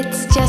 It's just